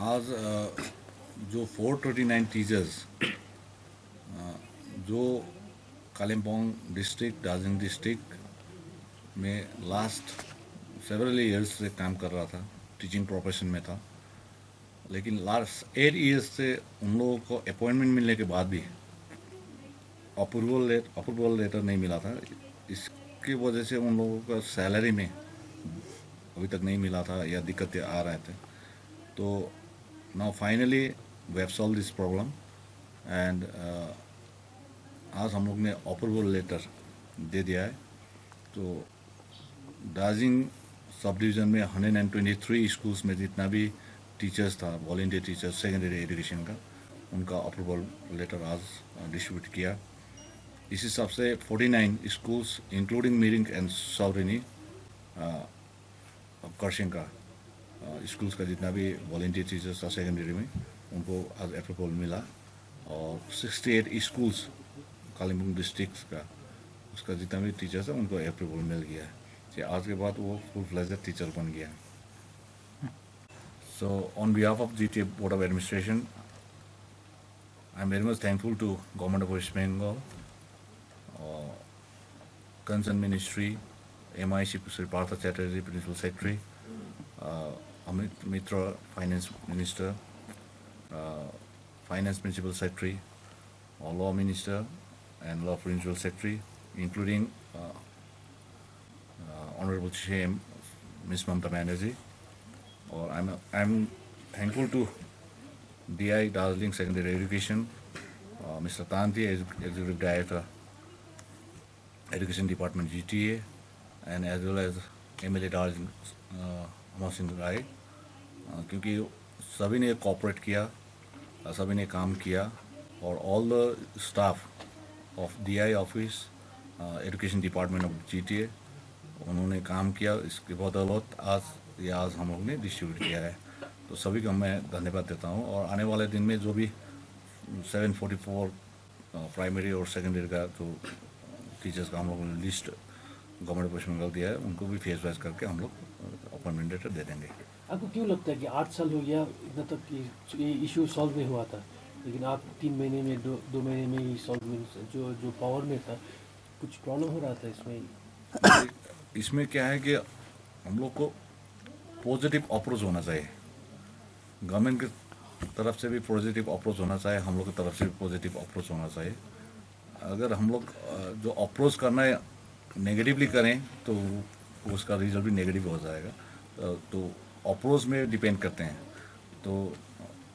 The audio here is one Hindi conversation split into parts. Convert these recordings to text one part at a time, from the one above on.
आज जो 429 टीचर्स जो कालिम्पोंग डिस्ट्रिक्ट दार्जिलिंग डिस्ट्रिक्ट में लास्ट सेवरल ईयर्स से काम कर रहा था टीचिंग प्रोफेशन में था, लेकिन लास्ट एट ईयर्स से उन लोगों को अपॉइंटमेंट मिलने के बाद भी अप्रूवल लेट अप्रूवल लेटर नहीं मिला था। इसकी वजह से उन लोगों का सैलरी में अभी तक नहीं मिला था या दिक्कतें आ रहे थे। तो now finally we have solve this problem and आज हम लोग ने अप्रूवल लेटर दे दिया है। तो दार्जिलिंग सब डिवीज़न में 123 स्कूल्स में जितना भी टीचर्स था वॉल्टियर टीचर्स सेकेंडरी एजुकेशन का, उनका अप्रूवल लेटर आज डिस्ट्रीब्यूट किया। इस हिसाब से 49 schools including Mirik and Sourenee Kurseong का स्कूल्स का जितना भी वॉल्टियर टीचर्स था सेकेंडरी में, उनको आज अप्रूवल मिला। और 68 स्कूल्स कालिम्पोंग डिस्ट्रिक्ट का, उसका जितना भी टीचर्स था उनको अप्रूवल मिल गया है। आज के बाद वो फुल फ्लेज टीचर बन गया so on behalf of G T board of administration I am very much thankful to government of West Bengal concern ministry M I C Shri Partha Chatterjee principal secretary Uh, Amit Mitra, Finance Minister, uh, Finance Principal Secretary, Law Minister, and Law Principal Secretary, including uh, Honorable Chaim, Ms. Mamta Banerjee. Or I'm, I'm thankful to DI Darling Secondary Education, uh, Mr. Tanti, Executive Director, Education Department GTA, and as well as MLA Darling. uh, Amar Rai क्योंकि सभी ने कॉपरेट किया सभी ने काम किया, और all the staff of DI office education department of GTA उन्होंने काम किया, इसके बहुत बहुत आज, ये आज हम लोग ने डिस्ट्रीब्यूट किया है। तो सभी को मैं धन्यवाद देता हूँ, और आने वाले दिन में जो भी 744 प्राइमरी और सेकेंडरी का जो टीचर्स का हम लोगों ने लिस्ट गवर्नमेंट पश्चिम बंगाल दिया है उनको भी फेस वाइज करके हम लोग अपॉइंटमेंट लेटर दे देंगे। आपको क्यों लगता है कि आठ साल हो गया इतना तक ये इशू सॉल्व नहीं हुआ था? लेकिन आप तीन महीने में दो दो महीने में ही सॉल्व जो जो पावर में था कुछ प्रॉब्लम हो रहा था इसमें? इसमें क्या है कि हम लोग को पॉजिटिव अप्रोच होना चाहिए। गवर्नमेंट की तरफ़ से भी पॉजिटिव अप्रोच होना चाहिए हम लोग की तरफ़ से भी पॉजिटिव अप्रोच होना चाहिए। अगर हम लोग जो अप्रोच करना है नेगेटिवली करें तो उसका रिज़ल्ट भी नेगेटिव हो जाएगा। तो अप्रोच में डिपेंड करते हैं। तो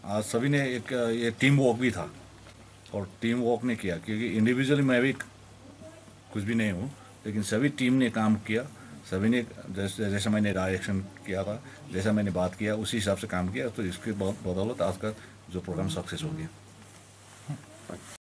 आज सभी ने एक, ये टीम वर्क भी था। और टीम वर्क ने किया, क्योंकि इंडिविजुअली मैं भी कुछ भी नहीं हूँ, लेकिन सभी टीम ने काम किया। सभी ने जैसे, जैसा मैंने डायरेक्शन किया था, जैसा मैंने बात किया, उसी हिसाब से काम किया। तो इसके बदौलत आज का जो प्रोग्राम सक्सेस हो गया।